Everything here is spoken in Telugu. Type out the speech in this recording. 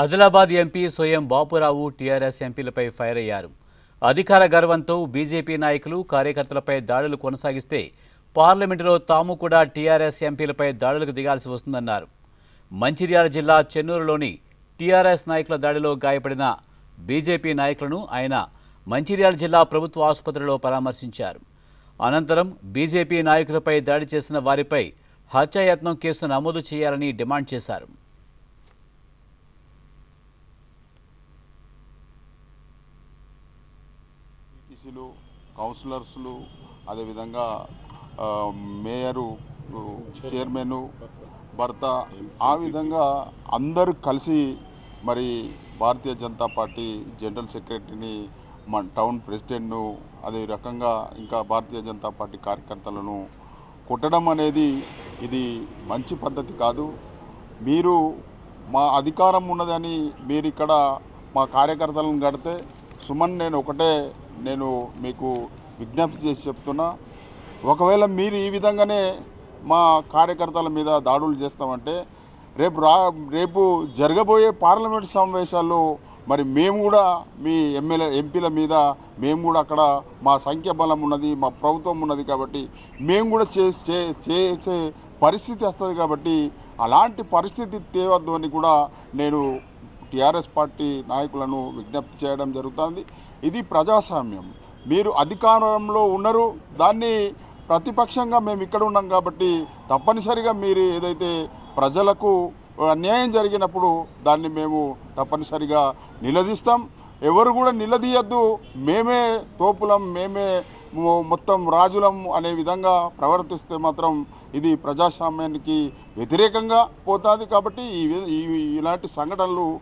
ఆదిలాబాద్ ఎంపీ సోయం బాపురావు టీఆర్ఎస్ ఎంపీలపై ఫైర్ అయ్యారు. అధికార గర్వంతో బీజేపీ నాయకులు కార్యకర్తలపై దాడులు కొనసాగిస్తే పార్లమెంటులో తాము కూడా టీఆర్ఎస్ ఎంపీలపై దాడులకు దిగాల్సి వస్తుందన్నారు. మంచిర్యాల జిల్లా చెన్నూరులోని టీఆర్ఎస్ నాయకుల దాడిలో గాయపడిన బీజేపీ నాయకులను ఆయన మంచిర్యాల జిల్లా ప్రభుత్వ ఆసుపత్రిలో పరామర్శించారు. అనంతరం బీజేపీ నాయకులపై దాడి చేసిన వారిపై హత్యాయత్నం కేసు నమోదు చేయాలని డిమాండ్ చేశారు. టీసీలు కౌన్సిలర్స్లు అదేవిధంగా మేయరు చైర్మన్ భర్త ఆ విధంగా అందరూ కలిసి మరి భారతీయ జనతా పార్టీ జనరల్ సెక్రటరీని మన టౌన్ ప్రెసిడెంట్ను అదే రకంగా ఇంకా భారతీయ జనతా పార్టీ కార్యకర్తలను కొట్టడం అనేది ఇది మంచి పద్ధతి కాదు. మీరు మా అధికారం ఉన్నదని మీరు ఇక్కడ మా కార్యకర్తలను కడితే సుమన్ నేను ఒకటే నేను మీకు విజ్ఞప్తి చేసి చెప్తున్నా. ఒకవేళ మీరు ఈ విధంగానే మా కార్యకర్తల మీద దాడులు చేస్తామంటే రేపు రా రేపు జరగబోయే పార్లమెంట్ సమావేశాల్లో మరి మేము కూడా మీ ఎమ్మెల్యే ఎంపీల మీద మేము కూడా అక్కడ మా సంఖ్య బలం ఉన్నది మా ప్రభుత్వం ఉన్నది కాబట్టి మేము కూడా చే చే- చేసే పరిస్థితి వస్తుంది కాబట్టి అలాంటి పరిస్థితి తేవద్దు అని కూడా నేను టీఆర్ఎస్ పార్టీ నాయకులను విజ్ఞప్తి చేయడం జరుగుతుంది. ఇది ప్రజాస్వామ్యం. మీరు అధికారంలో ఉన్నారు దాన్ని ప్రతిపక్షంగా మేము ఇక్కడ ఉన్నాం కాబట్టి తప్పనిసరిగా మీరు ఏదైతే ప్రజలకు అన్యాయం జరిగినప్పుడు దాన్ని మేము తప్పనిసరిగా నిలదీస్తాం. ఎవరు కూడా నిలదీయద్దు. మేమే తోపులం మేమే మొత్తం రాజులం అనే విధంగా ప్రవర్తిస్తే మాత్రం ఇది ప్రజాస్వామ్యానికి వ్యతిరేకంగా పోతుంది కాబట్టి ఈ ఈ- ఇలాంటి సంఘటనలు